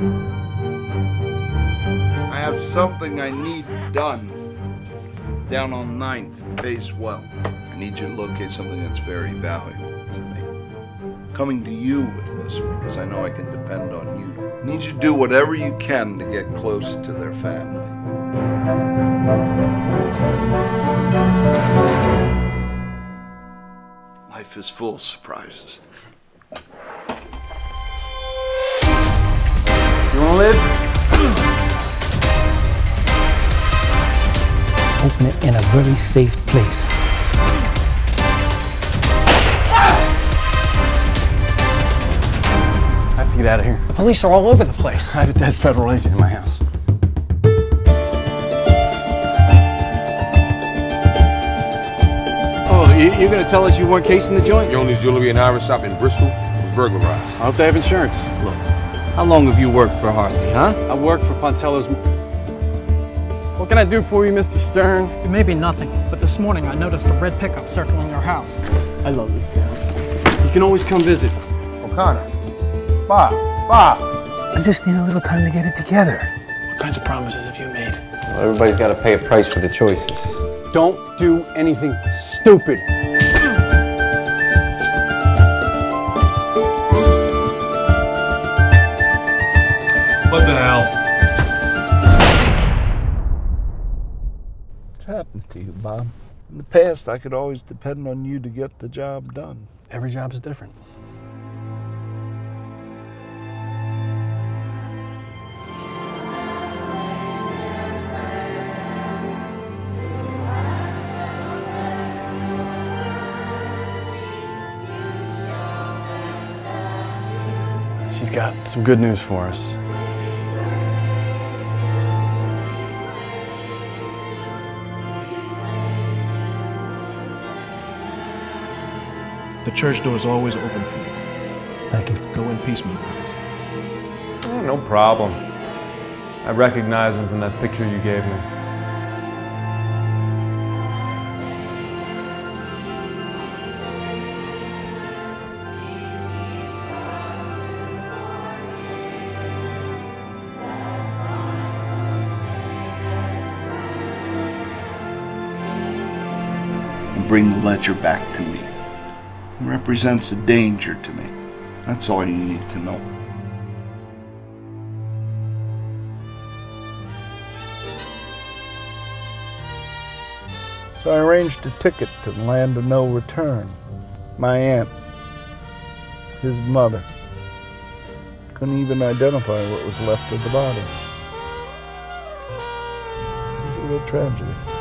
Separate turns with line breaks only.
I have something I need done down on 9th. Pays well. I need you to locate something that's very valuable to me. Coming to you with this because I know I can depend on you. I need you to do whatever you can to get close to their family. Life is full of surprises.
You?
Open it in a very safe place.
I have to get out of here. The police are all over the place. I have a dead federal agent in my house. Oh, you, you're gonna tell us you weren't casing the joint?
Yoni's Jewelry and Iris shop in Bristol was burglarized.
I hope they have insurance.
Look, how long have you worked for Harley, huh?
I worked for Pontello's. What can I do for you, Mr. Stern?
It may be nothing, but this morning I noticed a red pickup circling your house.
I love this town. You can always come visit.
O'Connor. Bob. Bob.
I just need a little time to get it together.
What kinds of promises have you made?
Well, everybody's got to pay a price for the choices.
Don't do anything stupid.
What the hell?
What's happened to you, Bob? In the past, I could always depend on you to get the job done.
Every job is different. She's got some good news for us.
The church door is always open for you.
Thank you.
Go in peace, man.
Oh, no problem. I recognize him from that picture you gave me.
And bring the ledger back to me. Represents a danger to me. That's all you need to know. So I arranged a ticket to the land of no return. My aunt, his mother, couldn't even identify what was left of the body. It was a real tragedy.